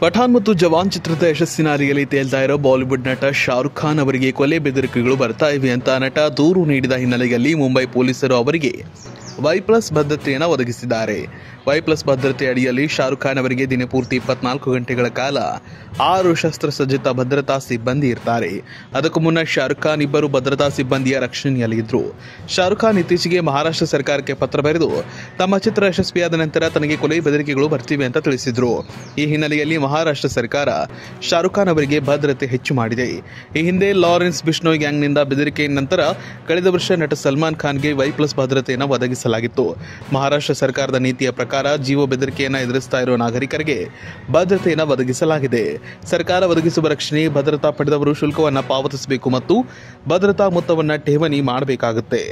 ಪಠಾನ್ ಮತ್ತು ಜವಾನ್ ಚಿತ್ರದ ಯಶಸ್ಸಿನ ಅರಿಯಲ್ಲಿ ತೇಲ್ತಾ ಇರೋ ಬಾಲಿವುಡ್ ನಟ ಶಾರುಖ್ ಖಾನ್ ಅವರಿಗೆ ಕೊಲೆ ಬೆದರಿಕೆಗಳು ಬರ್ತಾ ಇವೆ ಅಂತ ನಟ ದೂರು ನೀಡಿದ ಹಿನ್ನೆಲೆಯಲ್ಲಿ ಮುಂಬೈ ಪೊಲೀಸರು ಅವರಿಗೆ ವೈ ಪ್ಲಸ್ ಭದ್ರತೆಯನ್ನು ಒದಗಿಸಿದ್ದಾರೆ. ವೈ ಪ್ಲಸ್ ಭದ್ರತೆ ಅಡಿಯಲ್ಲಿ ಶಾರುಖ್ ಖಾನ್ ಅವರಿಗೆ ದಿನಪೂರ್ತಿ ಇಪ್ಪತ್ನಾಲ್ಕು ಗಂಟೆಗಳ ಕಾಲ ಆರು ಶಸ್ತ್ರಸಜ್ಜಿತ ಭದ್ರತಾ ಸಿಬ್ಬಂದಿ ಇರ್ತಾರೆ. ಅದಕ್ಕೂ ಮುನ್ನ ಶಾರುಖ್ ಖಾನ್ ಇಬ್ಬರು ಭದ್ರತಾ ಸಿಬ್ಬಂದಿಯ ರಕ್ಷಣೆಯಲ್ಲಿದ್ದರು ಶಾರುಖ್ ಖಾನ್ ಇತ್ತೀಚೆಗೆ ಮಹಾರಾಷ್ಟ್ರ ಸರ್ಕಾರಕ್ಕೆ ಪತ್ರ ಬರೆದು ತಮ್ಮ ಚಿತ್ರ ಯಶಸ್ವಿಯಾದ ನಂತರ ತನಗೆ ಕೊಲೆ ಬೆದರಿಕೆಗಳು ಬರ್ತಿವೆ ಅಂತ ತಿಳಿಸಿದರು. ಈ ಹಿನ್ನೆಲೆಯಲ್ಲಿ ಮಹಾರಾಷ್ಟ್ರ ಸರ್ಕಾರ ಶಾರುಖ್ ಖಾನ್ ಅವರಿಗೆ ಭದ್ರತೆ ಹೆಚ್ಚು ಮಾಡಿದೆ. ಈ ಹಿಂದೆ ಲಾರೆನ್ಸ್ ಬಿಷ್ಣೋಯ್ ಗ್ಯಾಂಗ್ನಿಂದ ಬೆದರಿಕೆಯ ನಂತರ ಕಳೆದ ವರ್ಷ ನಟ ಸಲ್ಮಾನ್ ಖಾನ್ಗೆ ವೈ ಪ್ಲಸ್ ಭದ್ರತೆಯನ್ನು ಒದಗಿಸಲಾಗಿತ್ತು ಮಹಾರಾಷ್ಟ್ರ ಸರ್ಕಾರದ ನೀತಿಯ ಪ್ರಕಾರ ಜೀವ ಬೆದರಿಕೆಯನ್ನು ಎದುರಿಸ್ತಾ ಇರುವ ನಾಗರಿಕರಿಗೆ ಭದ್ರತೆಯನ್ನು ಒದಗಿಸಲಾಗಿದೆ. ಸರ್ಕಾರ ಒದಗಿಸುವ ರಕ್ಷಣೆ, ಭದ್ರತಾ ಪಡೆದವರು ಶುಲ್ಕವನ್ನು ಪಾವತಿಸಬೇಕು ಮತ್ತು ಭದ್ರತಾ ಮೊತ್ತವನ್ನು ಠೇವಣಿ ಮಾಡಬೇಕಾಗುತ್ತೆ.